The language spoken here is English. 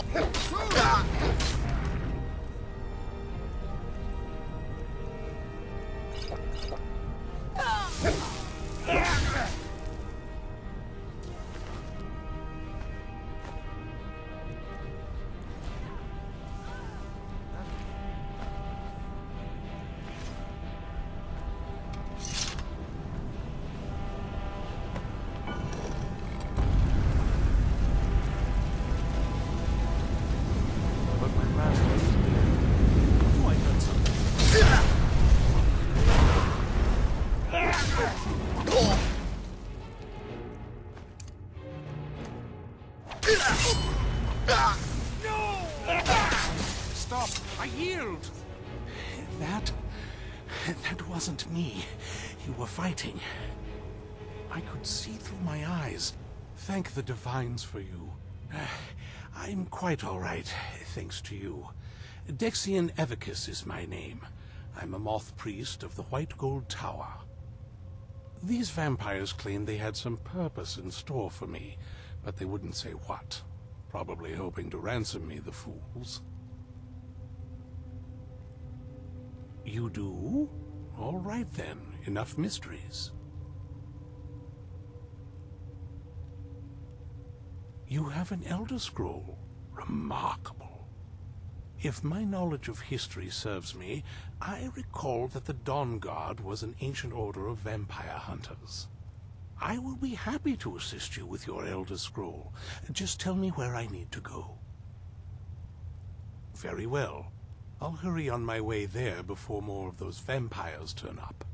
Oh. Stop! I yield! That... that wasn't me. You were fighting. I could see through my eyes. Thank the Divines for you. I'm quite all right, thanks to you. Dexion Evicus is my name. I'm a moth priest of the White Gold Tower. These vampires claimed they had some purpose in store for me, but they wouldn't say what. Probably hoping to ransom me, the fools. You do? All right then, enough mysteries. You have an Elder Scroll. Remarkable. If my knowledge of history serves me, I recall that the Dawnguard was an ancient order of vampire hunters. I will be happy to assist you with your Elder Scroll. Just tell me where I need to go. Very well. I'll hurry on my way there before more of those vampires turn up.